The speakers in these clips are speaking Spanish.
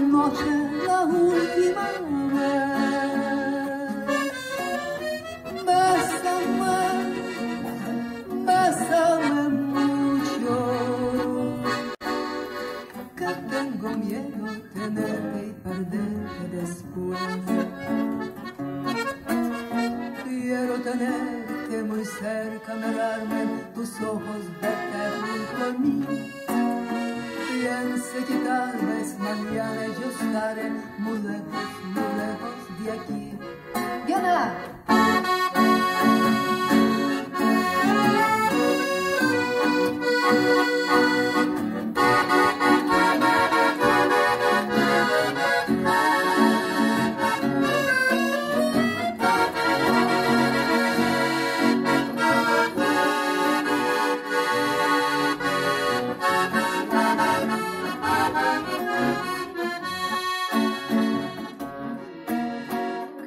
noche la última vez. Bésame, bésame mucho, que tengo miedo tenerte y perderte después. Quiero tenerte muy cerca, mirarme tus ojos, verte junto a. Piense que tal vez mañana yo estaré muy lejos, muy lejos de aquí. Diana.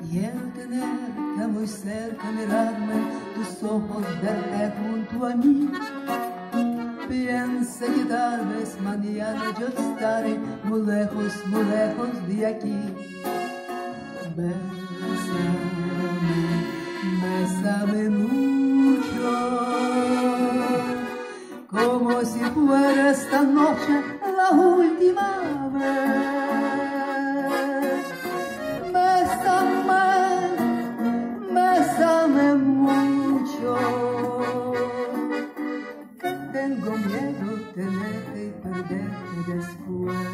Quiero tenerte muy cerca, mirarme tus ojos, verte junto a mí. Piensa que tal vez mañana yo estaré muy lejos, muy lejos de aquí. Bésame, bésame mucho, como si fuera esta noche la última vez. Bésame, bésame mucho, que tengo miedo tenerte y perderte después.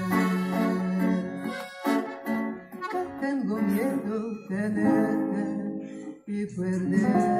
Que tengo miedo tenerte y perderte.